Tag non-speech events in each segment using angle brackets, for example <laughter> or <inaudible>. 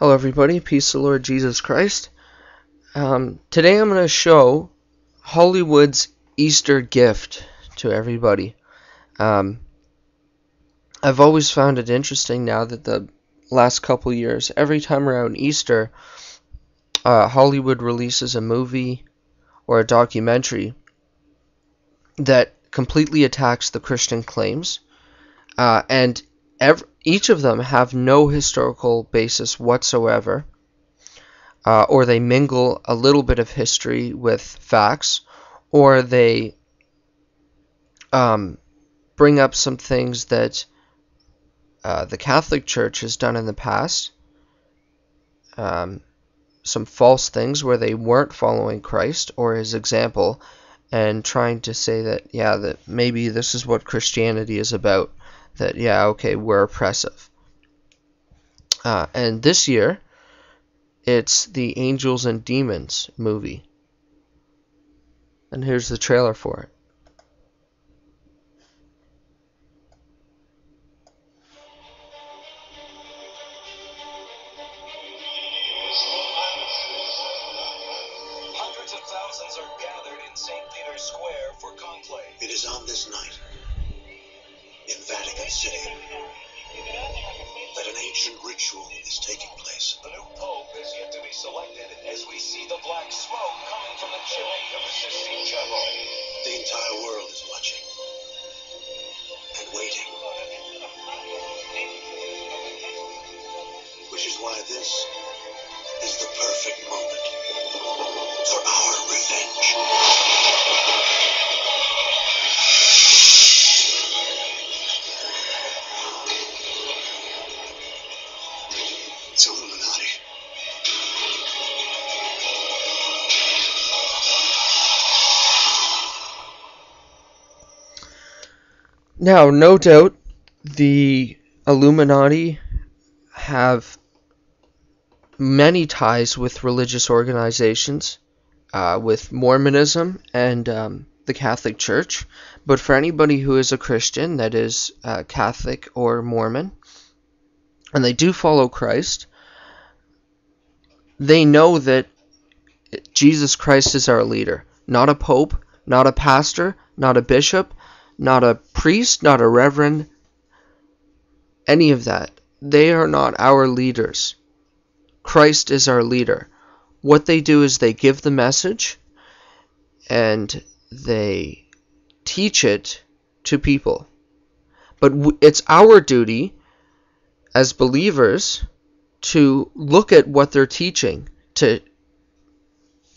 Hello, everybody. Peace to Lord Jesus Christ. Um, today I'm going to show Hollywood's Easter gift to everybody. Um, I've always found it interesting now that the last couple years, every time around Easter, uh, Hollywood releases a movie or a documentary that completely attacks the Christian claims. Uh, and every, each of them have no historical basis whatsoever, uh, or they mingle a little bit of history with facts, or they um, bring up some things that uh, the Catholic Church has done in the past, um, some false things where they weren't following Christ or his example, and trying to say that, yeah, that maybe this is what Christianity is about that, yeah, okay, we're oppressive. Uh, and this year, it's the Angels and Demons movie. And here's the trailer for it. Hundreds of thousands are gathered in St. Peter's Square for conclave. It is on this night, in Vatican City, that an ancient ritual is taking place. The new pope is yet to be selected as we see the black smoke coming from the chimney of the Sistine Chapel. The entire world is watching Now, no doubt, the Illuminati have many ties with religious organizations, uh, with Mormonism and um, the Catholic Church. But for anybody who is a Christian, that is uh, Catholic or Mormon, and they do follow Christ, they know that Jesus Christ is our leader, not a pope, not a pastor, not a bishop, not a priest, not a reverend, any of that. They are not our leaders. Christ is our leader. What they do is they give the message and they teach it to people. But it's our duty as believers to look at what they're teaching, to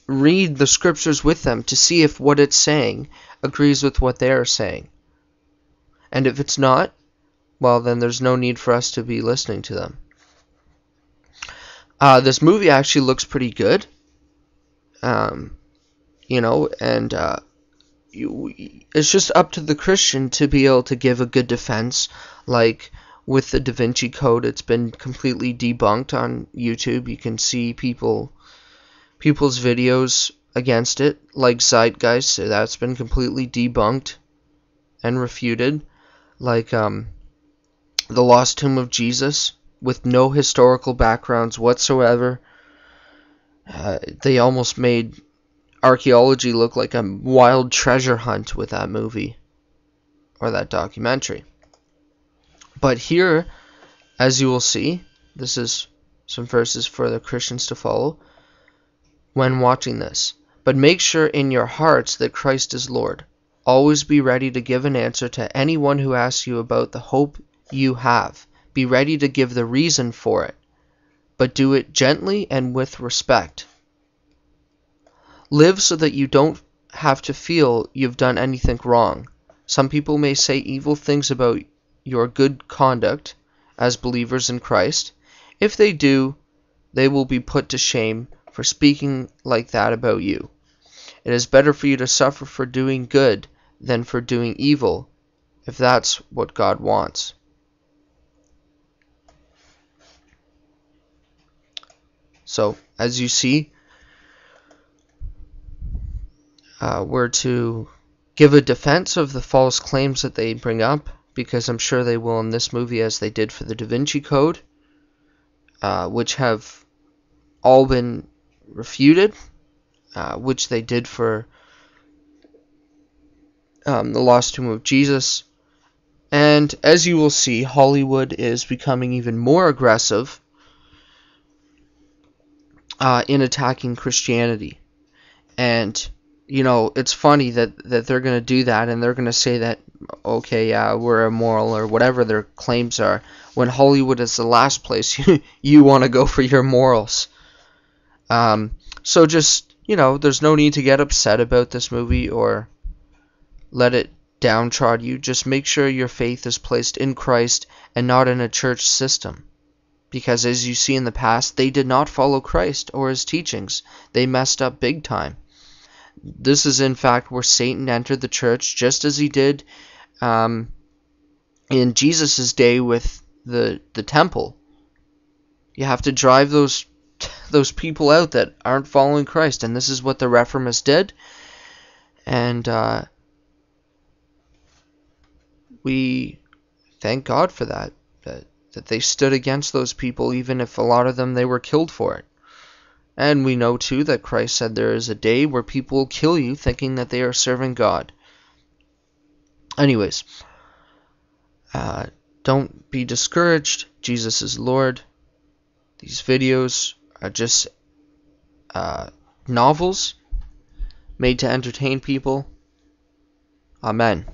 read the scriptures with them to see if what it's saying agrees with what they are saying. And if it's not, well, then there's no need for us to be listening to them. Uh, this movie actually looks pretty good. Um, you know, and uh, you, it's just up to the Christian to be able to give a good defense. Like with the Da Vinci Code, it's been completely debunked on YouTube. You can see people people's videos against it, like Zeitgeist, so that's been completely debunked and refuted. Like um, the Lost Tomb of Jesus, with no historical backgrounds whatsoever. Uh, they almost made archaeology look like a wild treasure hunt with that movie or that documentary. But here, as you will see, this is some verses for the Christians to follow when watching this. But make sure in your hearts that Christ is Lord. Always be ready to give an answer to anyone who asks you about the hope you have. Be ready to give the reason for it, but do it gently and with respect. Live so that you don't have to feel you've done anything wrong. Some people may say evil things about your good conduct as believers in Christ. If they do, they will be put to shame for speaking like that about you. It is better for you to suffer for doing good than for doing evil, if that's what God wants. So, as you see, uh, we're to give a defense of the false claims that they bring up, because I'm sure they will in this movie as they did for the Da Vinci Code. uh, which have all been refuted, uh, which they did for um, the lost tomb of Jesus. And as you will see, Hollywood is becoming even more aggressive uh, in attacking Christianity. And you know, it's funny that that they're going to do that, and they're going to say that okay, yeah, we're immoral or whatever their claims are, when Hollywood is the last place <laughs> you, you want to go for your morals. Um, so just you know, there's no need to get upset about this movie or let it downtrod you. Just make sure your faith is placed in Christ and not in a church system. Because as you see in the past, they did not follow Christ or his teachings. They messed up big time. This is, in fact, where Satan entered the church, just as he did um, in Jesus' day with the the temple. You have to drive those those people out that aren't following Christ, and this is what the Reformists did. And uh, we thank God for that, that that they stood against those people, even if a lot of them they were killed for it. And we know too that Christ said there is a day where people will kill you thinking that they are serving God. Anyways, uh, don't be discouraged. Jesus is Lord. These videos are just uh, novels made to entertain people. Amen.